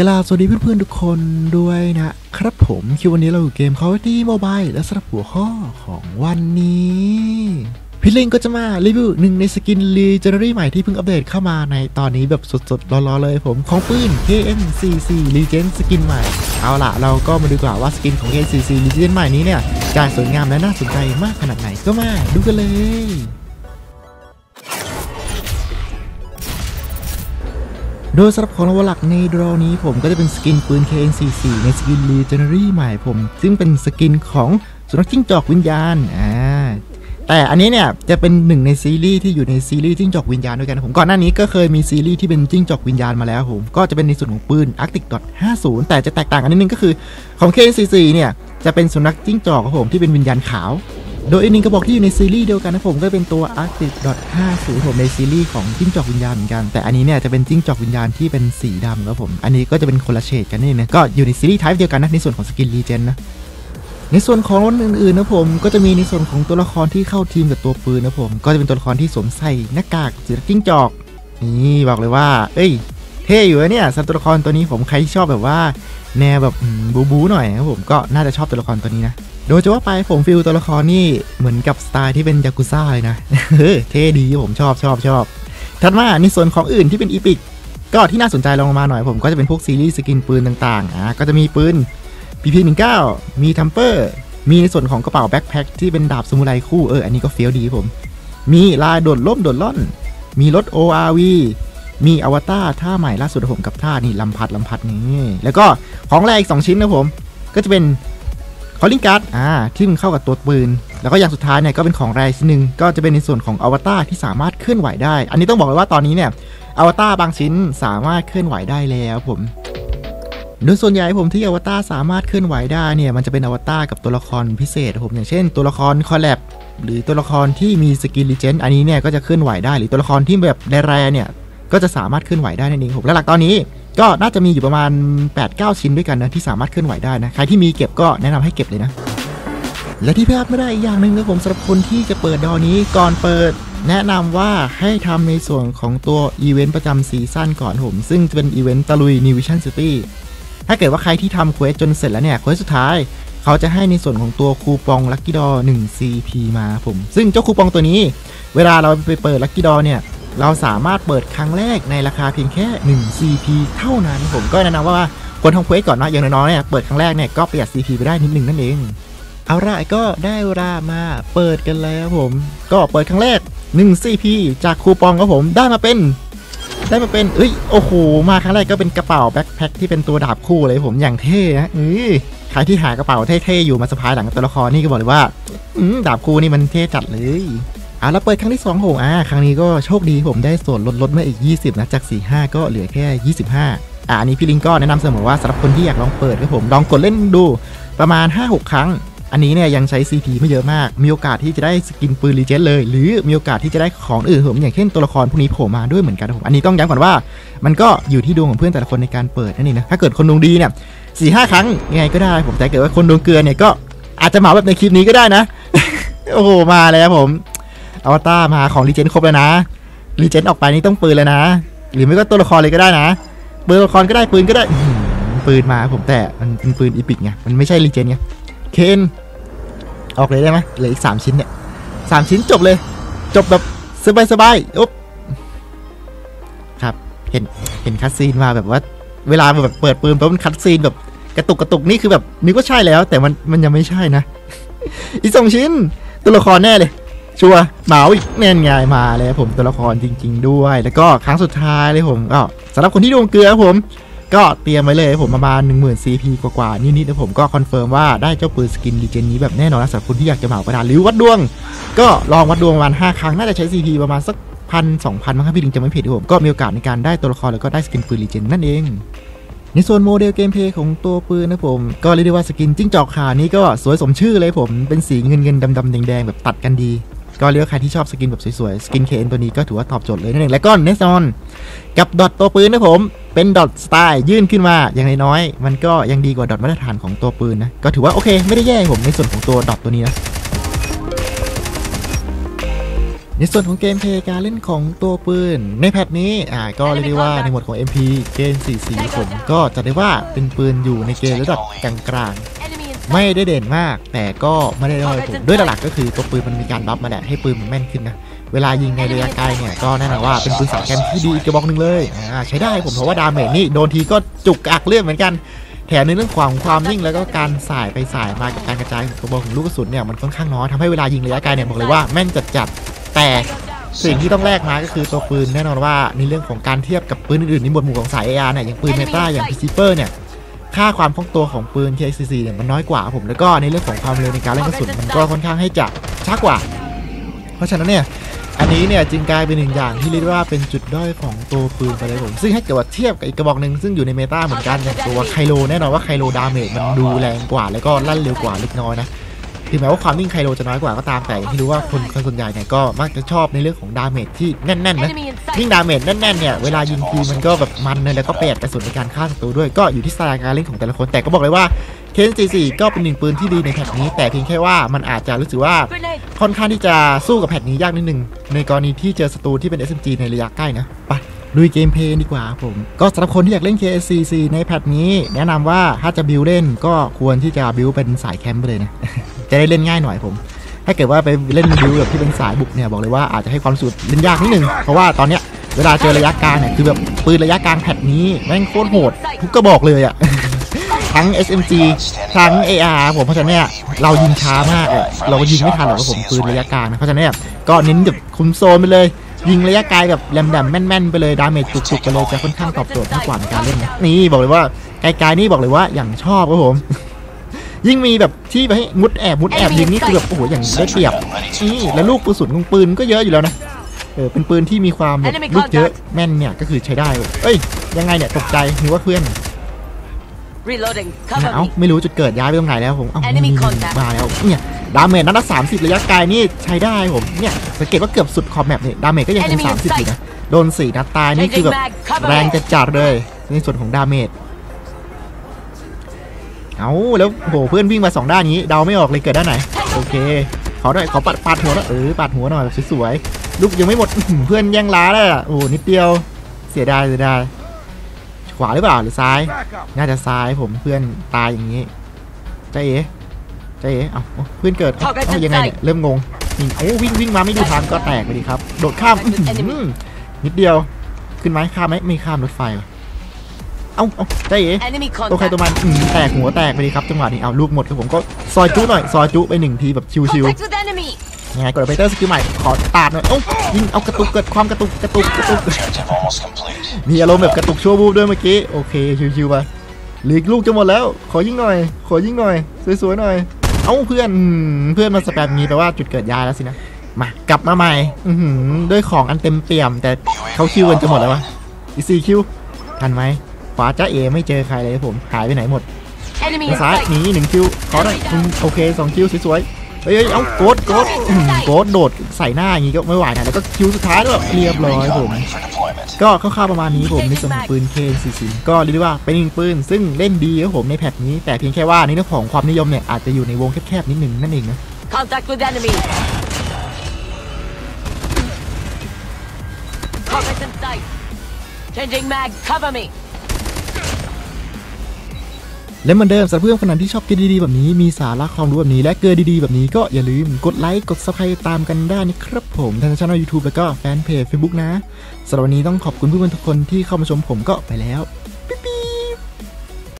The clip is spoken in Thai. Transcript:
กราบสวัสดีเพื่อนๆทุกคนด้วยนะครับผมคิววันนี้เราอยู่เกม Call of Duty Mobile และสำหรับหัวข้อของวันนี้พี่ลิงก็จะมารีวิวหนึ่งในสกิน Legendary ใหม่ที่เพิ่งอัปเดตเข้ามาในตอนนี้แบบสดๆร้อนๆเลยผมของปืน KN44 Legend สกินใหม่ เอาล่ะ เราก็มาดูกว่าว่าสกินของ KN44 Legend ใหม่นี้เนี่ยจะสวยงามและน่าสนใจมากขนาดไหนก็มาดูกันเลย โดยสำหรับของรางวัลหลักใน draw นี้ผมก็จะเป็นสกินปืน KN44 ในสกิน Legendary ใหม่ผม ซึ่งเป็นสกินของสุนัขจิ้งจอกวิญญาณอ่าแต่อันนี้เนี่ยจะเป็นหนึ่งในซีรีส์ที่อยู่ในซีรีส์จิ้งจอกวิญญาณด้วยกันผมก่อนหน้านี้ก็เคยมีซีรีส์ที่เป็นจิ้งจอกวิญญาณมาแล้วผมก็จะเป็นในส่วนของปืน Arctic Dot 50 แต่จะแตกต่างกันนิดนึงก็คือของ KN44 เนี่ยจะเป็นสุนัขจิ้งจอกครับผมที่เป็นวิญญาณขาว โดยอีกหนึ่งกระบอกที่อยู่ในซีรีส์เดียวกันนะผมก็เป็นตัว Arctic Dot 50ผมในซีรีส์ของจิ้งจอกวิญญาณเหมือนกัน แต่อันนี้เนี่ยจะเป็นจิ้งจอกวิญญาณที่เป็นสีดำครับผม อันนี้ก็จะเป็นคนละเฉดกันนี่นะก็อยู่ในซีรีส์ type เดียวกันนะในส่วนของสกิน Legend นะในส่วนของรถอื่นๆนะผมก็จะมีในส่วนของตัวละครที่เข้าธีมกับตัวปืนนะผม ก็จะเป็นตัวละครที่สวมใส่หน้ากากสีจิ้งจอกนี่บอกเลยว่า เอ้ย เท่อยู่เนี่ยสำหรับตัวละครตัวนี้ผมใครชอบแบบว่า แนวแบบบู๊บู๊หน่อยนะครับผมก็น่าจะชอบตัวละครตัวนี้นะ โดยจะว่าไปผม feel ตัวละครนี่เหมือนกับสไตล์ที่เป็นยากุซ่าเลยนะเฮ้ยเท่ดีผมชอบชอบชอบถัดมาในส่วนของอื่นที่เป็น epic ก็ที่น่าสนใจรองลงมาหน่อยผมก็จะเป็นพวกซีรีส์ skin ปืนต่างๆอะก็จะมีปืน PP19 มี Thumper มีในส่วนของกระเป๋า backpack ที่เป็นดาบซามูไรคู่เอออันนี้ก็เฟี้ยวดีผม มีลายโดดร่มโดดร่อน มีรถ ORV มีอวตารท่าใหม่ล่าสุดผมกับท่านี่รำพัดรำพัดนี่แล้วก็ของ rare อีกสองชิ้นนะผม ก็จะเป็น calling card อ่าที่มันเข้ากับตัวปืน แล้วก็อย่างสุดท้ายเนี่ยก็เป็นของ rare ชิ้นหนึ่งก็จะเป็นในส่วนของอวตารที่สามารถเคลื่อนไหวได้ อันนี้ต้องบอกเลยว่าตอนนี้เนี่ยอวตารบางชิ้นสามารถเคลื่อนไหวได้แล้วผมโดยส่วนใหญ่ผมที่อวตารสามารถเคลื่อนไหวได้เนี่ยมันจะเป็นอวตารกับตัวละครพิเศษผมอย่างเช่น ตัวละคร collab หรือตัวละครที่มี skin legend อันนี้เนี่ยก็จะเคลื่อนไหวได้หรือตัวละครที่แบบ rare ๆเนี่ยก็จะสามารถเคลื่อนไหวได้นั่นเองผมและหลักตอนนี้ ก็น่าจะมีอยู่ประมาณ 8-9 ชิ้นด้วยกันนะที่สามารถเคลื่อนไหวได้นะ ใครที่มีเก็บก็แนะนำให้เก็บเลยนะ และที่พลาดไม่ได้อีกอย่างหนึ่งนะผมสำหรับคนที่จะเปิด draw นี้ก่อนเปิด แนะนำว่าให้ทำในส่วนของตัวอีเวนต์ประจำ season ก่อนผม ซึ่งจะเป็นอีเวนต์ตะลุย New Vision City ถ้าเกิดว่าใครที่ทำ quest จนเสร็จแล้วเนี่ย quest สุดท้ายเขาจะให้ในส่วนของตัวคูปองลั c กี้ดอ1 CP มาผม ซึ่งเจ้าคูปองตัวนี้ เวลาเราไปเปิดลั c กี้ดอเนี่ย เราสามารถเปิดครั้งแรกในราคาเพียงแค่ 1 CP เท่านั้นผมก็แนะนำว่าควรทำเควสก่อนนะอย่างน้อยๆเนี่ยเปิดครั้งแรกเนี่ยก็ประหยัด CP ไปได้นิดนึงนั่นเอง เอาละก็ได้เวลามาเปิดกันแล้วผม ก็เปิดครั้งแรก 1 CP จากคูปองครับผมได้มาเป็น ได้มาเป็นเอ้ยโอ้โหมาครั้งแรกก็เป็นกระเป๋าแบ็คแพ็คที่เป็นตัวดาบคู่เลยผมอย่างเท่นะเอ้ยใครที่หากระเป๋าเท่ๆอยู่มาสะพายหลังตัวละครนี่ก็บอกเลยว่าอืดาบคู่นี่มันเท่จัดเลย อะแล้วเปิดครั้งที่2โหอ่าครั้งนี้ก็โชคดีผมได้ส่วนลดลดมาอีก 20 นะ จาก 45 ก็เหลือแค่ 25 อ่าอันนี้พี่ลิงก็แนะนำเสมอว่าสำหรับคนที่อยากลองเปิดครับผมลองกดเล่นดูประมาณ 5-6 ครั้ง อันนี้เนี่ยยังใช้ CP ไม่เยอะมาก มีโอกาสที่จะได้สกินปืนรีเจนเลย หรือมีโอกาสที่จะได้ของอื่นผมอย่างเช่นตัวละครพวกนี้โผล่มาด้วยเหมือนกันผมอันนี้ต้องย้ำก่อนว่า มันก็อยู่ที่ดวงของเพื่อนแต่ละคนในการเปิดนั่นเองนะถ้าเกิดคนดวงดีเนี่ยสี่ห้าครั้งยังไงก็ได้ ผมแต่เกิดว่าคนดวงเกลือเนี่ยก็อาจจะเหมาแบบในคลิปนี้ก็ได้นะ โอ้โหมาแล้วผม อวตารมาของรีเจนครบแล้วนะรีเจนออกไปนี่ต้องปืนเลยนะ หรือไม่ก็ตัวละครเลยก็ได้นะปืนละครก็ได้ปืนก็ได้ปืนมาผมแต่มันเป็นปืนอีพิกไงมันไม่ใช่รีเจนไงเคนออกเลยได้ไหมเหลืออีกสามชิ้นเนี่ยสามชิ้นจบเลย จบแบบสบายสบายๆอุ๊บครับเห็นเห็น cutscene มาแบบว่า เวลาแบบเปิดปืนปุ๊บมัน cutscene แบบกระตุกกระตุกนี่คือแบบนึกว่าใช่แล้ว แต่มันมันยังไม่ใช่นะ อีกสองชิ้นตัวละครแน่เลย ชัวเหมาอีกแน่นไงมาเลยผมตัวละครจริง ๆ ด้วย แล้วก็ครั้งสุดท้ายเลยผมก็สำหรับคนที่ดวงเกลือผม ก็เตรียมไว้เลยผมประมาณ 10,000 CP กว่าๆนิดๆนะผมก็ confirm ว่าได้เจ้าปืน skin legend นี้แบบแน่นอนนะสำหรับคนที่อยากจะเหมากระดานหรือวัดดวง ก็ลองวัดดวงประมาณ5ครั้งน่าจะใช้ CP ประมาณสักพันสองพันมั้งครับพี่ลิงจะไม่ผิดครับผมก็มีโอกาสในการได้ตัวละครแล้วก็ได้ skin ปืน legend นั่นเองในส่วน model gameplay ของตัวปืนนะผม ก็เรียกได้ว่า skin จิ้งจอกขาวนี้ก็สวยสมชื่อเลยผมเป็นสีเงินเงินดำดำแดงแดงแบบตัดกันดี ก็เรียกว่าใครที่ชอบ skin แบบสวยๆ skin KN ตัวนี้ก็ถือว่าตอบโจทย์เลยนั่นเองและก็แน่นอนกับ dot ตัวปืนนะผมเป็น dot สไตล์ยื่นขึ้นมาอย่างน้อยๆมันก็ยังดีกว่า dot มาตรฐานของตัวปืนนะ ก็ถือว่าโอเค ไม่ได้แย่ผมในส่วนของตัว dot ตัวนี้นะในส่วนของ gameplay การเล่นของตัวปืน ใน patch นี้อ่าก็เรียกได้ว่าในหมวดของ MP เกม44ผมก็จะได้ว่าเป็นปืนอยู่ในเกมระดับกลางๆ ไม่ได้เด่นมาก แต่ก็ไม่ได้ด้อยผมด้วยหลักก็คือตัวปืนมันมีการ buff มาแหละให้ปืนมันแม่นขึ้นนะเวลายิงในระยะไกลเนี่ยก็แน่นอนว่าเป็นปืนสายแคมที่ดีกระบอกหนึ่งเลยใช้ได้ผมเพราะว่า damage นี่โดนทีก็จุกอักเลือดเหมือนกันแถมในเรื่องความความนิ่งแล้วก็การส่ายไปส่ายมากับการกระจายของกระบอกของลูกกระสุนเนี่ยมันค่อนข้างน้อยทำให้เวลายิงระยะไกลเนี่ยบอกเลยว่าแม่นจัดๆแต่สิ่งที่ต้องแลกมาก็คือตัวปืนแน่นอนว่าในเรื่องของการเทียบกับปืนอื่นๆในหมวดหมู่ของสาย AR เนี่ยอย่างปืน meta อย่าง p c เปอร์เนี่ย ค่าความคล่องตัวของปืน KCC เนี่ยมันน้อยกว่าผมแล้วก็ในเรื่องของความเร็วในการลั่นกระสุนมันก็ค่อนข้างให้จะช้ากว่า เพราะฉะนั้นเนี่ยอันนี้เนี่ยจึงกลายเป็นหนึ่งอย่างที่เรียกว่าเป็นจุดด้อยของตัวปืนไปเลยผมซึ่งให้เกิดว่าเทียบกับอีกกระบอกหนึ่งซึ่งอยู่ใน meta เหมือนกันอย่างตัวไคโลแน่นอนว่า Kilo damage มันดูแรงกว่า แล้วก็ลั่นเร็วกว่าเล็กน้อยนะ ถึงแม้ว่าความนิ่งไคโลจะน้อยกว่าก็ตามแต่อย่างที่รู้ว่าคนคนส่วนใหญ่เนี่ยก็มักจะชอบในเรื่องของ damage ที่แน่นๆนะยิ่ง damage แน่นๆเนี่ยเวลายิงทีมันก็แบบมันเลยแล้วก็ประหยัดกระสุนในการฆ่าศัตรูด้วยก็อยู่ที่สไตล์การเล่นของแต่ละคนแต่ก็บอกเลยว่า KN44ก็เป็นหนึ่งปืนที่ดีใน patch นี้ แต่เพียงแค่ว่ามันอาจจะรู้สึกว่าค่อนข้างที่จะสู้กับ patch นี้ยากนิดนึงในกรณีที่เจอศัตรูที่เป็น SMG ในระยะใกล้นะไป ลุย gameplay ดีกว่าผม ก็สำหรับคนที่อยากเล่น KSCC ใน patch นี้ แนะนำว่าถ้าจะบิวเล่นก็ควรที่จะบิวเป็นสายแคมป์ไปเลยนะ จะได้เล่นง่ายหน่อยผม ถ้าเกิดว่าไปเล่นบิวแบบที่เป็นสายบุกเนี่ยบอกเลยว่าอาจจะให้ความรู้สึกเล่นยากนิดนึง เพราะว่าตอนเนี้ยเวลาเจอระยะกลางเนี่ยคือแบบปืนระยะกลาง patch นี้แม่งโคตรโหดทุกกระบอกเลยอะทั้ง SMG ทั้ง AR ผมเพราะฉะนั้นเนี่ยเรายิงช้ามากเลยเราก็ยิงไม่ทันหรอกครับผมปืนระยะกลางนะเพราะฉะนั้นเนี่ยก็เน้นแบบคุมโซนไปเลย ยิงระยะไกลแบบแหลมๆแม่นๆไปเลย damage จุกๆไปเลยจะค่อนข้างตอบโจทย์มากกว่าในการเล่นนะนี่บอกเลยว่าไกลๆนี่บอกเลยว่าอย่างชอบครับผม ยิ่งมีแบบที่ไปให้มุดแอบมุดแอบยิงนี่คือแบบโอ้โหอย่างได้เปรียบนี่แล้วลูกกระสุนของปืนก็เยอะอยู่แล้วนะเออเป็นปืนที่มีความแบบลูกเยอะแม่นเนี่ยก็คือใช้ได้เว้ยเอ้ยยังไงเนี่ยตกใจนึกว่าเพื่อน Reloading. นะ Cover เอ้า me. ไม่รู้จุดเกิดย้ายไปตรงไหนแล้วผมเอ้า Enemy นี่ contact มาแล้วเนี่ย damage นัดละสามสิบระยะไกลนี่ใช้ได้ผมเนี่ยสังเกตว่าเกือบสุดขอบ map เนี่ย damage ก็ยังคง Enemy in สามสิบอยู่ sight นะโดนสี่นัดตายนี่คือแบบ Changing mag. Cover แรง me. จะจัดเลยในส่วนของ damage เอาแล้วโหเพื่อนวิ่งมาสองด้านนี้เดาไม่ออกเลยเกิดด้านไหนโอเคขอหน่อยขอปัดปัดหัวหน่อยเออปัดหัวหน่อยแบบสวยๆลูกยังไม่หมดอื้อหือเพื่อนแย่งล้าแล้วอะโอ้โหนิดเดียวเสียดายเสียดายขวาหรือเปล่าหรือซ้าย น่าจะซ้ายผมเพื่อนตายอย่างนี้ใจเอ๋ใจเอ๋ เอ้าเอ้าเพื่อนเกิดเอ้าเอ้ายังไงเนี่ยเริ่มงงนี่โอ้วิ่งวิ่งมาไม่ดูทางก็แตกไปดีครับ โดดข้ามอื้อหือนิดเดียว ขึ้นไหมข้ามไหมไม่ข้ามรถไฟเหรอเอ้าเอ้าใจเอ๋ Enemy ตัวใคร contact. ตัวมันอืมแตกหัวแตกไปดีครับจังหวะนี้เอาลูกหมดครับผมก็ซอยจุหน่อยซอยจุไปหนึ่งทีแบบชิว Contact with enemy. ๆยังไงกดไปเตอร์สกิลใหม่ขอปาดหน่อยเอ้ายิงเอากระตุกเกิดความกระตุกกระตุกกระตุก Objective almost complete. มีอารมณ์แบบกระตุกชั่ววูบด้วยเมื่อกี้โอเคชิวๆไปเหลีกลูกจะหมดแล้ว ขอยิงหน่อย ขอยิงหน่อย สวยๆหน่อย เอ้าเพื่อนอืมเพื่อนมาสแปมงี้แปลว่าจุดเกิดยาแล้วสินะ มากลับมาใหม่ อือหือด้วยของอันเต็มเปี่ยม แต่เขาคิวกันจะหมดแล้ววะอีซีคิวทันไหมขวาจ้าเอไม่เจอใครเลยผมหายไปไหนหมด Enemy ทา in งซ้าย sight. หนีหนึ่งคิวขอหน่อยอืมโอเคสองคิวสวยๆเฮ้ยเอ้าโกดโกดอืมโกดโดดใส่หน้าอย่างงี้ก็ไม่ไหวนะแล้วก็คิวสุดท้ายด้วยเรียบร้อยผม Ready for deployment. ก็คร่าวๆประมาณนี้ผมในส่วนของปืน K44 ก็เรียกได้ว่าเป็นอีกปืน ซึ่งเล่นดีครับผมใน patch นี้ แต่เพียงแค่ว่าในเรื่องของความนิยมเนี่ยอาจจะอยู่ในวงแคบๆนิดนึงนั่นเองนะ Contact with enemy. Contact in sight. Changing mag. Cover me. และเหมือนเดิมสำหรับเพื่อนคนไหนที่ชอบเกมดีๆแบบนี้มีสาระความรู้แบบนี้และเกมดีๆแบบนี้ก็อย่าลืมกดไลค์กด subscribe ตามกันได้นะครับผมทางช่องยูทูบแล้วก็แฟนเพจเฟซบุ๊กนะสำหรับวันนี้ต้องขอบคุณเพื่อนๆทุกคนที่เข้ามาชมผมก็ไปแล้ว